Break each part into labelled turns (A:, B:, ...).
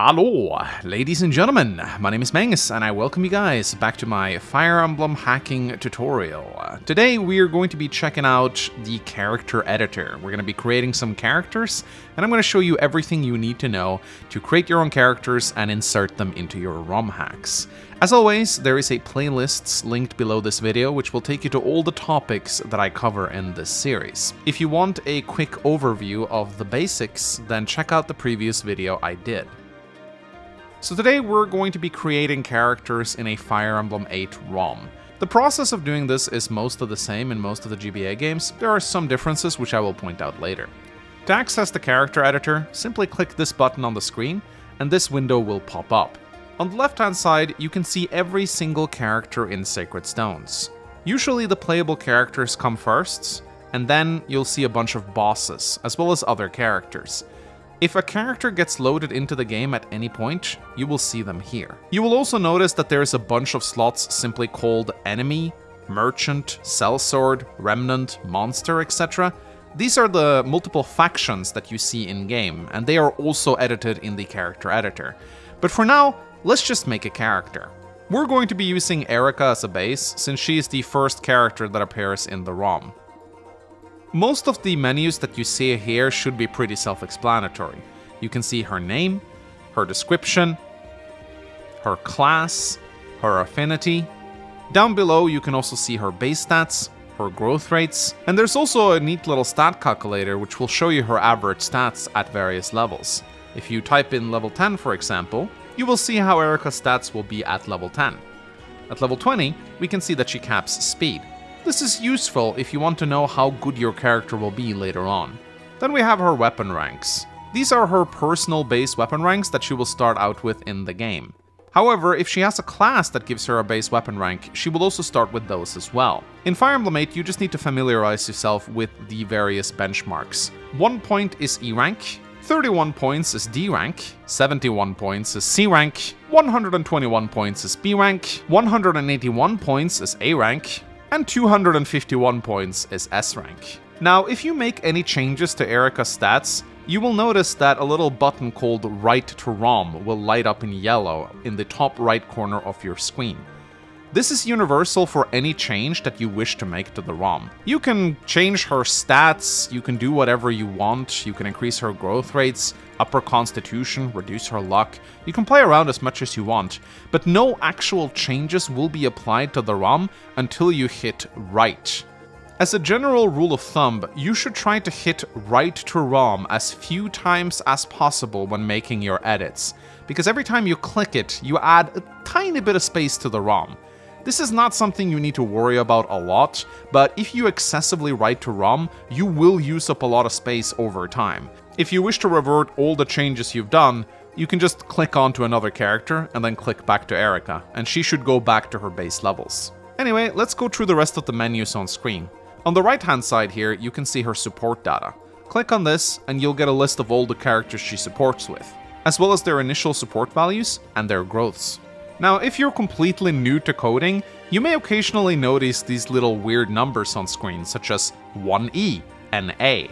A: Hello, ladies and gentlemen, my name is Mangs and I welcome you guys back to my Fire Emblem hacking tutorial. Today we are going to be checking out the character editor. We're going to be creating some characters and I'm going to show you everything you need to know to create your own characters and insert them into your ROM hacks. As always, there is a playlist linked below this video which will take you to all the topics that I cover in this series. If you want a quick overview of the basics, then check out the previous video I did. So today we're going to be creating characters in a Fire Emblem 8 ROM. The process of doing this is most of the same in most of the GBA games, there are some differences which I will point out later. To access the character editor, simply click this button on the screen, and this window will pop up. On the left hand side, you can see every single character in Sacred Stones. Usually the playable characters come first, and then you'll see a bunch of bosses, as well as other characters. If a character gets loaded into the game at any point, you will see them here. You will also notice that there is a bunch of slots simply called Enemy, Merchant, Sellsword, Remnant, Monster, etc. These are the multiple factions that you see in-game, and they are also edited in the character editor. But for now, let's just make a character. We're going to be using Eirika as a base, since she is the first character that appears in the ROM. Most of the menus that you see here should be pretty self-explanatory. You can see her name, her description, her class, her affinity. Down below you can also see her base stats, her growth rates, and there's also a neat little stat calculator which will show you her average stats at various levels. If you type in level 10 for example, you will see how Eirika's stats will be at level 10. At level 20, we can see that she caps speed. This is useful if you want to know how good your character will be later on. Then we have her weapon ranks. These are her personal base weapon ranks that she will start out with in the game. However, if she has a class that gives her a base weapon rank, she will also start with those as well. In Fire Emblem 8, you just need to familiarize yourself with the various benchmarks. 1 point is E rank, 31 points is D rank, 71 points is C rank, 121 points is B rank, 181 points is A rank, and 251 points is S rank. Now, if you make any changes to Eirika's stats, you will notice that a little button called Write to ROM will light up in yellow in the top right corner of your screen. This is universal for any change that you wish to make to the ROM. You can change her stats, you can do whatever you want, you can increase her growth rates, up her constitution, reduce her luck, you can play around as much as you want, but no actual changes will be applied to the ROM until you hit Write. As a general rule of thumb, you should try to hit Write to ROM as few times as possible when making your edits, because every time you click it, you add a tiny bit of space to the ROM. This is not something you need to worry about a lot, but if you excessively write to ROM, you will use up a lot of space over time. If you wish to revert all the changes you've done, you can just click onto another character and then click back to Eirika, and she should go back to her base levels. Anyway, let's go through the rest of the menus on screen. On the right hand side here, you can see her support data. Click on this and you'll get a list of all the characters she supports with, as well as their initial support values and their growths. Now, if you're completely new to coding, you may occasionally notice these little weird numbers on screen, such as 1E and A.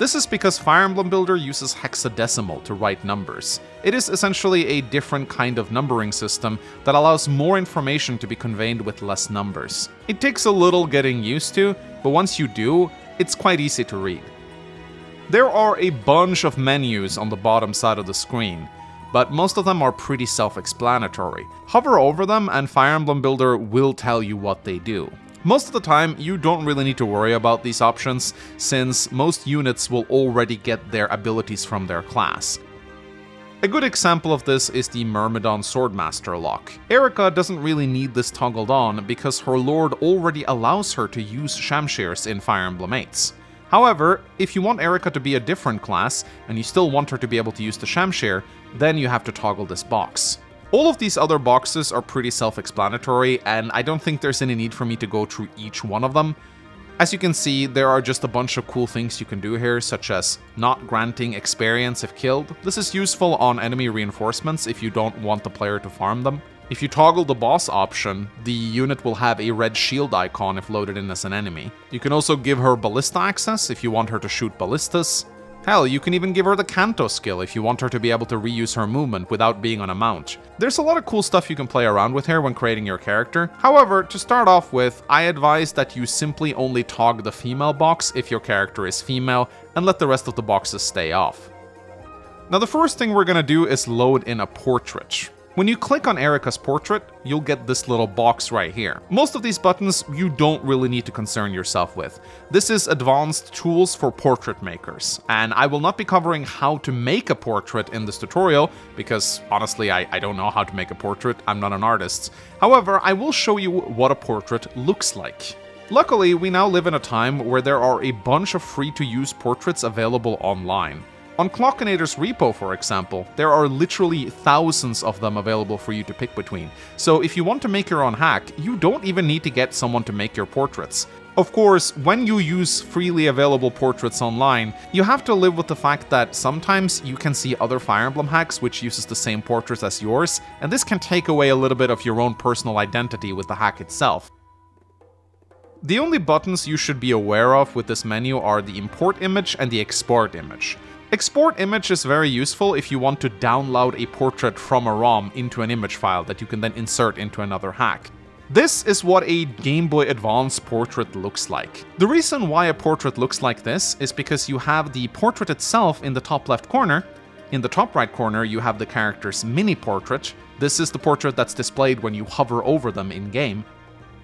A: This is because Fire Emblem Builder uses hexadecimal to write numbers. It is essentially a different kind of numbering system that allows more information to be conveyed with less numbers. It takes a little getting used to, but once you do, it's quite easy to read. There are a bunch of menus on the bottom side of the screen, but most of them are pretty self-explanatory. Hover over them and Fire Emblem Builder will tell you what they do. Most of the time, you don't really need to worry about these options, since most units will already get their abilities from their class. A good example of this is the Myrmidon Swordmaster lock. Eirika doesn't really need this toggled on because her lord already allows her to use Shamshirs in Fire Emblem 8s. However, if you want Eirika to be a different class, and you still want her to be able to use the Shamshir, then you have to toggle this box. All of these other boxes are pretty self-explanatory, and I don't think there's any need for me to go through each one of them. As you can see, there are just a bunch of cool things you can do here, such as not granting experience if killed. This is useful on enemy reinforcements if you don't want the player to farm them. If you toggle the boss option, the unit will have a red shield icon if loaded in as an enemy. You can also give her ballista access if you want her to shoot ballistas. Hell, you can even give her the Canto skill if you want her to be able to reuse her movement without being on a mount. There's a lot of cool stuff you can play around with here when creating your character. However, to start off with, I advise that you simply only tog the female box if your character is female, and let the rest of the boxes stay off. Now the first thing we're gonna do is load in a portrait. When you click on Eirika's portrait, you'll get this little box right here. Most of these buttons you don't really need to concern yourself with. This is advanced tools for portrait makers, and I will not be covering how to make a portrait in this tutorial, because honestly I, I don't know how to make a portrait, I'm not an artist. However, I will show you what a portrait looks like. Luckily, we now live in a time where there are a bunch of free-to-use portraits available online. On Klokinator's repo, for example, there are literally thousands of them available for you to pick between. So if you want to make your own hack, you don't even need to get someone to make your portraits. Of course, when you use freely available portraits online, you have to live with the fact that sometimes you can see other Fire Emblem hacks which uses the same portraits as yours, and this can take away a little bit of your own personal identity with the hack itself. The only buttons you should be aware of with this menu are the import image and the export image. Export image is very useful if you want to download a portrait from a ROM into an image file that you can then insert into another hack. This is what a Game Boy Advance portrait looks like. The reason why a portrait looks like this is because you have the portrait itself in the top left corner. In the top right corner, you have the character's mini portrait. This is the portrait that's displayed when you hover over them in game.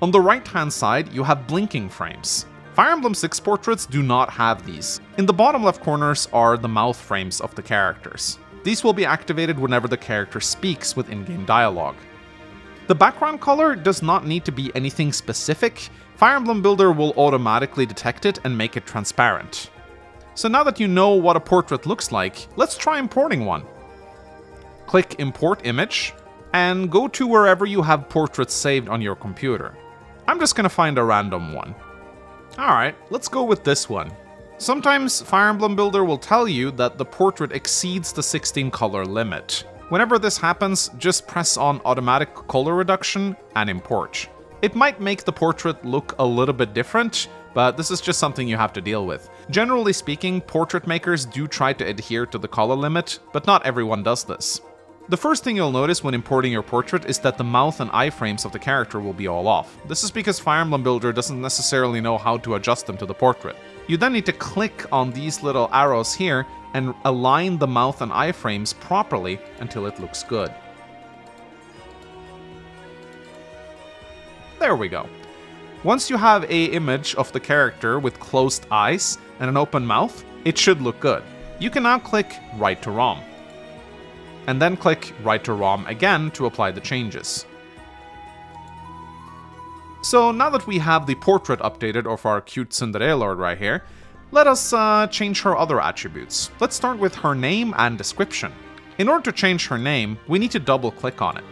A: On the right hand side, you have blinking frames. Fire Emblem 6 portraits do not have these. In the bottom left corners are the mouth frames of the characters. These will be activated whenever the character speaks with in-game dialogue. The background color does not need to be anything specific, Fire Emblem Builder will automatically detect it and make it transparent. So now that you know what a portrait looks like, let's try importing one. Click Import Image, and go to wherever you have portraits saved on your computer. I'm just gonna find a random one. Alright, let's go with this one. Sometimes Fire Emblem Builder will tell you that the portrait exceeds the 16 color limit. Whenever this happens, just press on automatic color reduction and import. It might make the portrait look a little bit different, but this is just something you have to deal with. Generally speaking, portrait makers do try to adhere to the color limit, but not everyone does this. The first thing you'll notice when importing your portrait is that the mouth and iframes of the character will be all off. This is because Fire Emblem Builder doesn't necessarily know how to adjust them to the portrait. You then need to click on these little arrows here and align the mouth and iframes properly until it looks good. There we go. Once you have a image of the character with closed eyes and an open mouth, it should look good. You can now click Write to ROM and then click Write to ROM again to apply the changes. So now that we have the portrait updated of our cute Tsundere Lord right here, let us uh, change her other attributes. Let's start with her name and description. In order to change her name, we need to double click on it.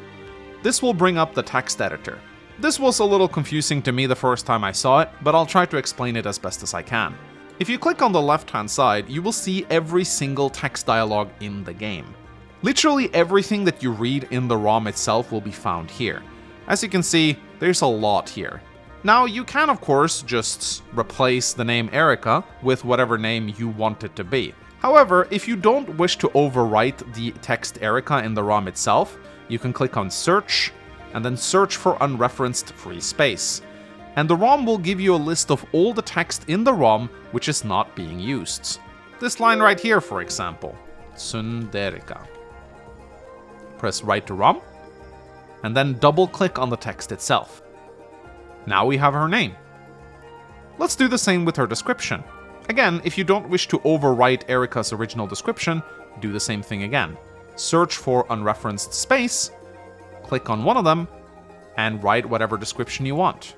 A: This will bring up the text editor. This was a little confusing to me the first time I saw it, but I'll try to explain it as best as I can. If you click on the left hand side, you will see every single text dialogue in the game. Literally everything that you read in the ROM itself will be found here. As you can see, there's a lot here. Now, you can of course just replace the name Eirika with whatever name you want it to be. However, if you don't wish to overwrite the text Eirika in the ROM itself, you can click on Search, and then search for unreferenced free space. And the ROM will give you a list of all the text in the ROM which is not being used. This line right here, for example, Tsunderika press Write to ROM, and then double click on the text itself. Now we have her name. Let's do the same with her description. Again, if you don't wish to overwrite Eirika's original description, do the same thing again. Search for unreferenced space, click on one of them, and write whatever description you want.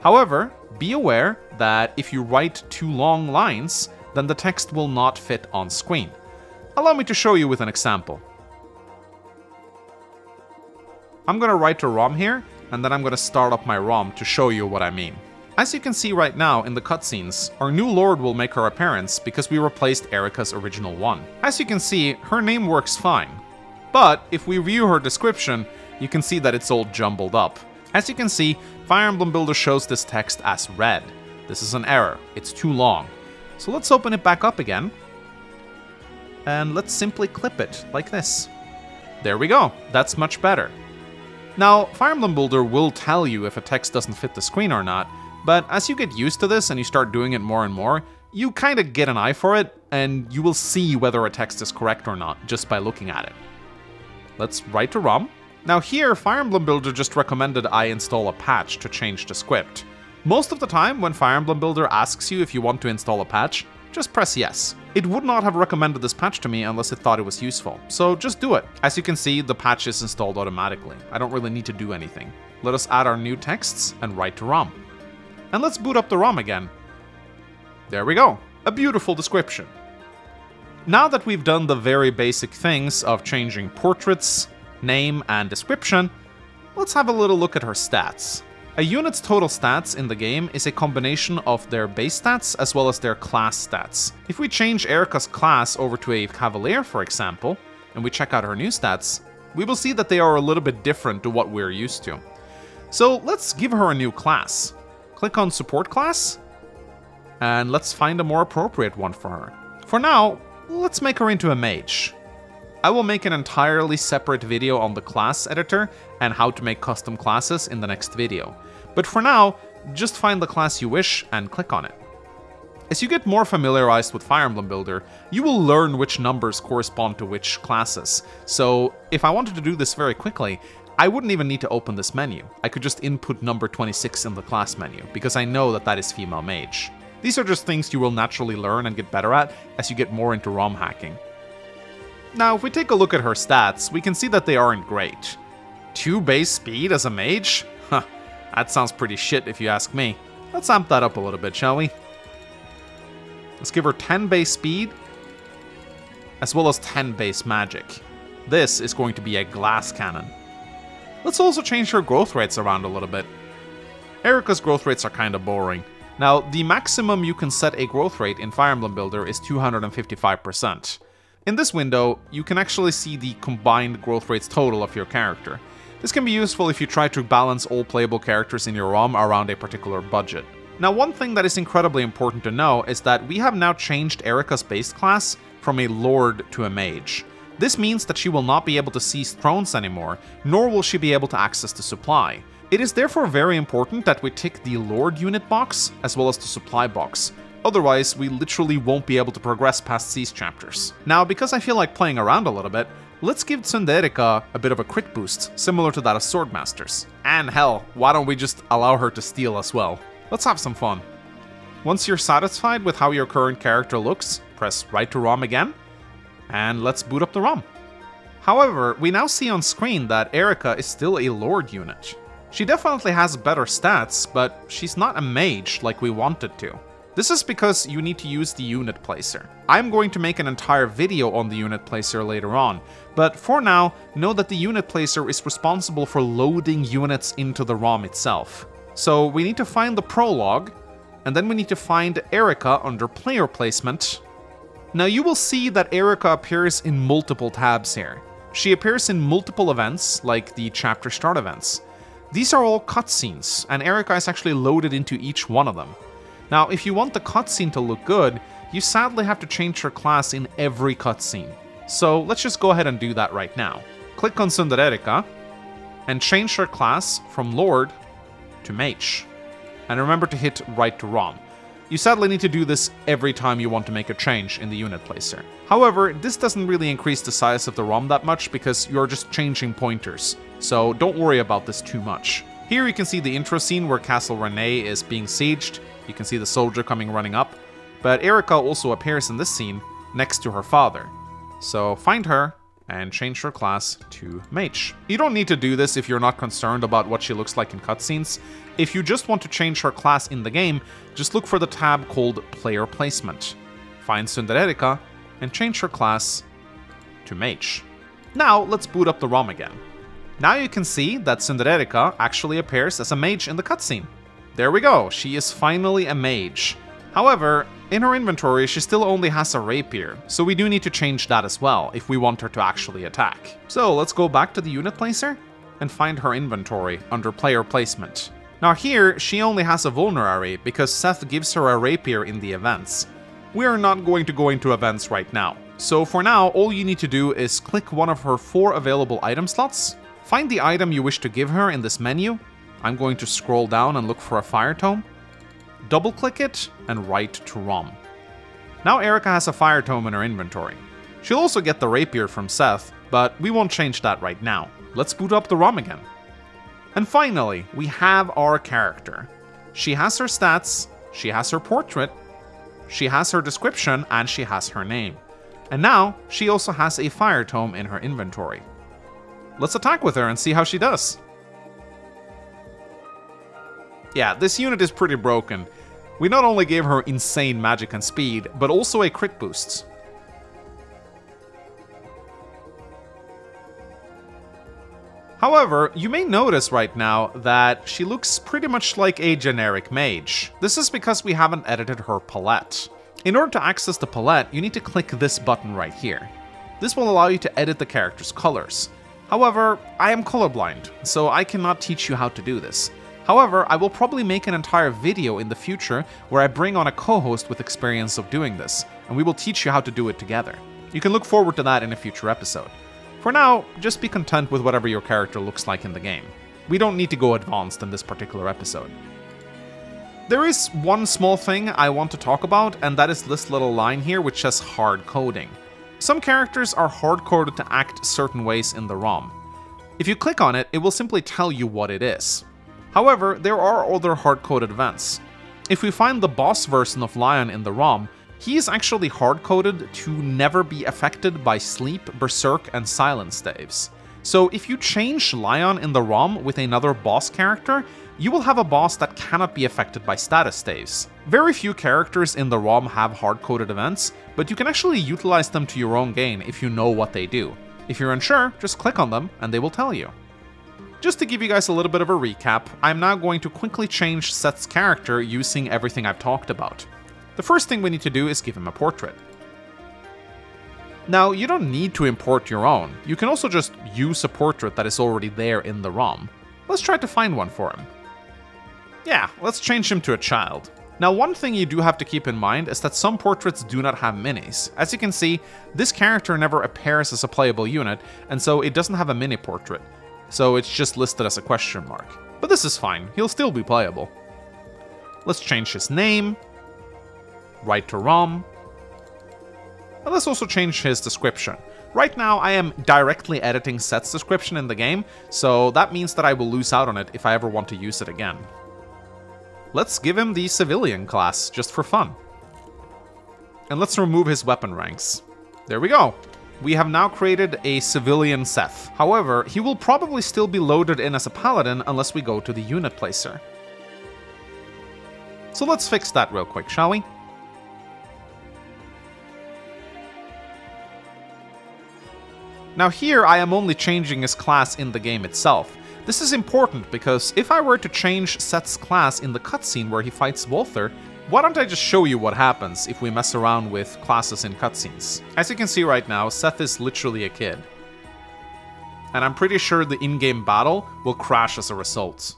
A: However, be aware that if you write too long lines, then the text will not fit on screen. Allow me to show you with an example. I'm gonna write to ROM here, and then I'm gonna start up my ROM to show you what I mean. As you can see right now in the cutscenes, our new lord will make her appearance because we replaced Eirika's original one. As you can see, her name works fine. But if we view her description, you can see that it's all jumbled up. As you can see, Fire Emblem Builder shows this text as red. This is an error, it's too long. So let's open it back up again. and let's simply clip it like this. There we go, that's much better. Now, Fire Emblem Builder will tell you if a text doesn't fit the screen or not, but as you get used to this and you start doing it more and more, you kind of get an eye for it, and you will see whether a text is correct or not just by looking at it. Let's write to ROM. Now here, Fire Emblem Builder just recommended I install a patch to change the script. Most of the time, when Fire Emblem Builder asks you if you want to install a patch, just press yes. It would not have recommended this patch to me unless it thought it was useful, so just do it. As you can see, the patch is installed automatically. I don't really need to do anything. Let us add our new texts and write to ROM. And let's boot up the ROM again. There we go, a beautiful description. Now that we've done the very basic things of changing portraits, name, and description, let's have a little look at her stats. A unit's total stats in the game is a combination of their base stats as well as their class stats. If we change Eirika's class over to a Cavalier, for example, and we check out her new stats, we will see that they are a little bit different to what we're used to. So let's give her a new class. Click on Support Class, and let's find a more appropriate one for her. For now, let's make her into a mage. I will make an entirely separate video on the class editor and how to make custom classes in the next video. But for now, just find the class you wish and click on it. As you get more familiarized with Fire Emblem Builder, you will learn which numbers correspond to which classes. So if I wanted to do this very quickly, I wouldn't even need to open this menu. I could just input number 26 in the class menu, because I know that that is female mage. These are just things you will naturally learn and get better at as you get more into ROM hacking. Now, if we take a look at her stats, we can see that they aren't great. 2 base speed as a mage? Huh, that sounds pretty shit if you ask me. Let's amp that up a little bit, shall we? Let's give her 10 base speed, as well as 10 base magic. This is going to be a glass cannon. Let's also change her growth rates around a little bit. Eirika's growth rates are kinda boring. Now, the maximum you can set a growth rate in Fire Emblem Builder is 255%. In this window, you can actually see the combined growth rates total of your character. This can be useful if you try to balance all playable characters in your ROM around a particular budget. Now one thing that is incredibly important to know is that we have now changed Eirika's base class from a lord to a mage. This means that she will not be able to seize thrones anymore, nor will she be able to access the supply. It is therefore very important that we tick the Lord unit box as well as the supply box. Otherwise, we literally won't be able to progress past these chapters. Now, because I feel like playing around a little bit, let's give Tsunderika a bit of a crit boost, similar to that of Swordmasters. And hell, why don't we just allow her to steal as well? Let's have some fun. Once you're satisfied with how your current character looks, press write to ROM again, and let's boot up the ROM. However, we now see on screen that Eirika is still a Lord unit. She definitely has better stats, but she's not a mage like we wanted to. This is because you need to use the unit placer. I'm going to make an entire video on the unit placer later on, but for now, know that the unit placer is responsible for loading units into the ROM itself. So we need to find the prologue, and then we need to find Eirika under player placement. Now you will see that Eirika appears in multiple tabs here. She appears in multiple events, like the chapter start events. These are all cutscenes, and Eirika is actually loaded into each one of them. Now, if you want the cutscene to look good, you sadly have to change her class in every cutscene. So let's just go ahead and do that right now. Click on Tsunderika, and change her class from Lord to Mage. And remember to hit write to ROM. You sadly need to do this every time you want to make a change in the unit placer. However, this doesn't really increase the size of the ROM that much because you're just changing pointers so don't worry about this too much. Here you can see the intro scene where Castle Renais is being sieged, you can see the soldier coming running up, but Eirika also appears in this scene next to her father. So find her and change her class to Mage. You don't need to do this if you're not concerned about what she looks like in cutscenes. If you just want to change her class in the game, just look for the tab called Player Placement. Find Tsunderika and change her class to Mage. Now let's boot up the ROM again. Now you can see that Tsunderika actually appears as a mage in the cutscene. There we go, she is finally a mage. However, in her inventory she still only has a rapier, so we do need to change that as well if we want her to actually attack. So let's go back to the unit placer and find her inventory under player placement. Now here, she only has a vulnerary because Seth gives her a rapier in the events. We are not going to go into events right now, So for now, all you need to do is click one of her four available item slots, find the item you wish to give her in this menu. I'm going to scroll down and look for a fire tome. Double click it and write to ROM. Now Eirika has a fire tome in her inventory. She'll also get the rapier from Seth, but we won't change that right now. Let's boot up the ROM again. And finally, we have our character. She has her stats, she has her portrait, she has her description, and she has her name. And now, she also has a fire tome in her inventory. Let's attack with her and see how she does. Yeah, this unit is pretty broken. We not only gave her insane magic and speed, but also a crit boost. However, you may notice right now that she looks pretty much like a generic mage. This is because we haven't edited her palette. In order to access the palette, you need to click this button right here. This will allow you to edit the character's colors. However, I am colorblind, so I cannot teach you how to do this. However, I will probably make an entire video in the future where I bring on a co-host with experience of doing this, and we will teach you how to do it together. You can look forward to that in a future episode. For now, just be content with whatever your character looks like in the game. We don't need to go advanced in this particular episode. There is one small thing I want to talk about, and that is this little line here which says hard coding. Some characters are hard coded to act certain ways in the ROM. If you click on it, it will simply tell you what it is. However, there are other hard coded events. If we find the boss version of Lyon in the ROM, he is actually hard-coded to never be affected by sleep, berserk, and silence staves. So if you change Lyon in the ROM with another boss character, you will have a boss that cannot be affected by status staves. Very few characters in the ROM have hard-coded events, but you can actually utilize them to your own gain if you know what they do. If you're unsure, just click on them and they will tell you. Just to give you guys a little bit of a recap, I'm now going to quickly change Seth's character using everything I've talked about. The first thing we need to do is give him a portrait. Now, you don't need to import your own. You can also just use a portrait that is already there in the ROM. Let's try to find one for him. Yeah, let's change him to a child. Now, one thing you do have to keep in mind is that some portraits do not have minis. As you can see, this character never appears as a playable unit, and so it doesn't have a mini portrait. So it's just listed as a question mark. But this is fine, he'll still be playable. Let's change his name, write to ROM. And let's also change his description. Right now, I am directly editing Seth's description in the game, so that means that I will lose out on it if I ever want to use it again. Let's give him the civilian class, just for fun. And let's remove his weapon ranks. There we go. We have now created a civilian Seth. However, he will probably still be loaded in as a paladin unless we go to the unit placer. So let's fix that real quick, shall we? Now here I am only changing his class in the game itself. This is important because if I were to change Seth's class in the cutscene where he fights Valter, why don't I just show you what happens if we mess around with classes in cutscenes. As you can see right now, Seth is literally a kid. And I'm pretty sure the in-game battle will crash as a result.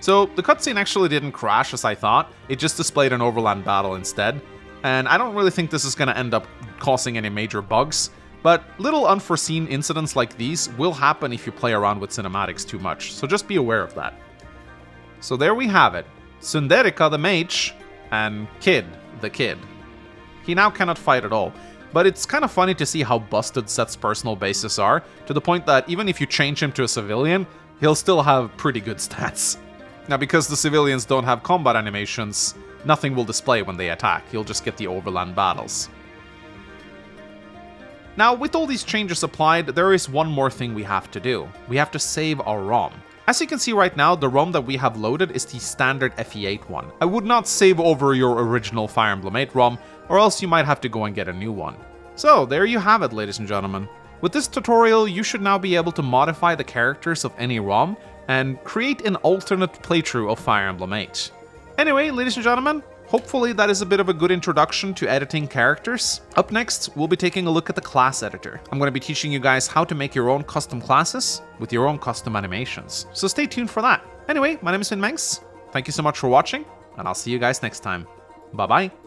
A: So the cutscene actually didn't crash as I thought, it just displayed an overland battle instead, and I don't really think this is going to end up causing any major bugs, but little unforeseen incidents like these will happen if you play around with cinematics too much, so just be aware of that. So there we have it, Tsunderika the mage, and Kid the kid. He now cannot fight at all, but it's kind of funny to see how busted Seth's personal bases are, to the point that even if you change him to a civilian, he'll still have pretty good stats. Now, because the civilians don't have combat animations, nothing will display when they attack, you'll just get the overland battles. Now, with all these changes applied, there is one more thing we have to do. We have to save our ROM. As you can see right now, the ROM that we have loaded is the standard FE8 one. I would not save over your original Fire Emblem 8 ROM, or else you might have to go and get a new one. So, there you have it, ladies and gentlemen. With this tutorial, you should now be able to modify the characters of any ROM and create an alternate playthrough of Fire Emblem 8. Anyway, ladies and gentlemen, hopefully that is a bit of a good introduction to editing characters. Up next, we'll be taking a look at the class editor. I'm going to be teaching you guys how to make your own custom classes with your own custom animations. So stay tuned for that. Anyway, my name is Finn. Thank you so much for watching. and I'll see you guys next time. Bye bye.